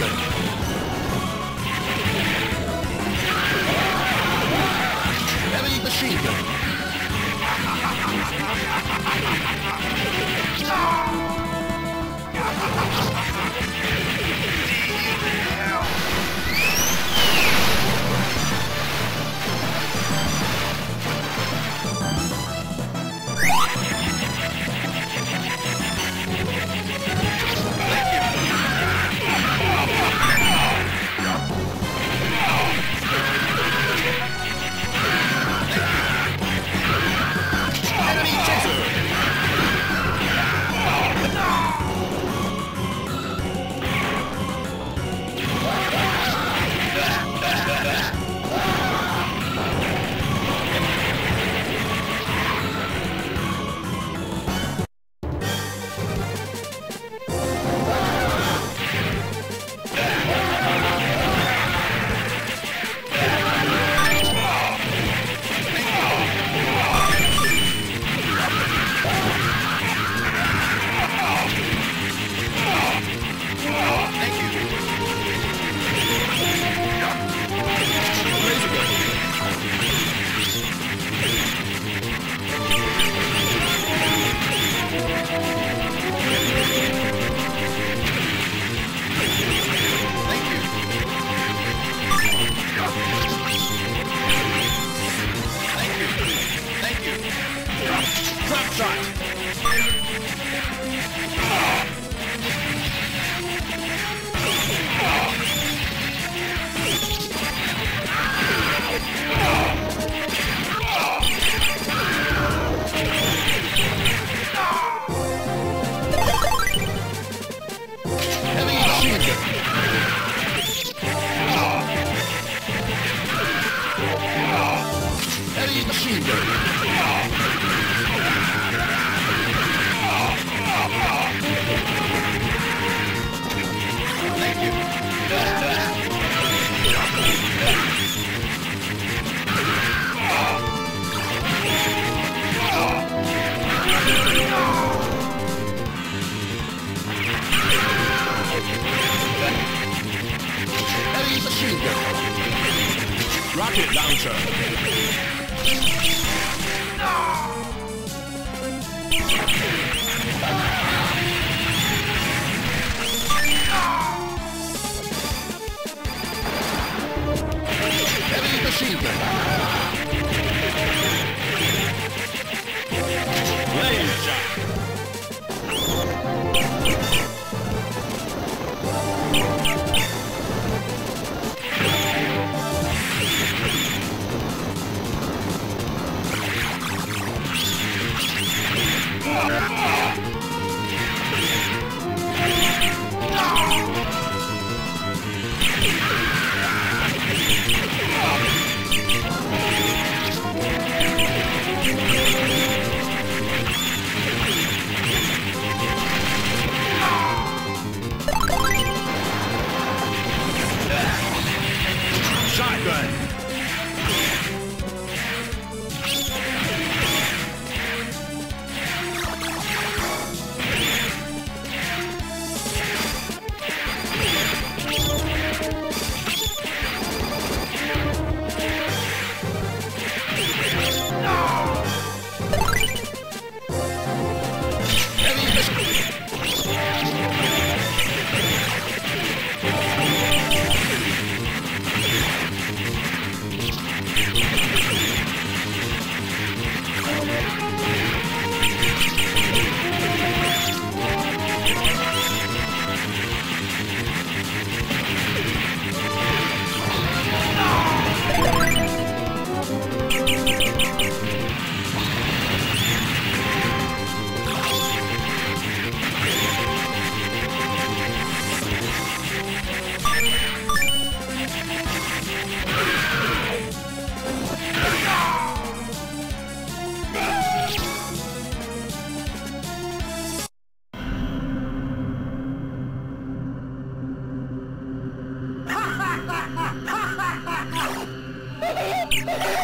machine Trap Rocket launcher. Heavy machine gun. Yeah.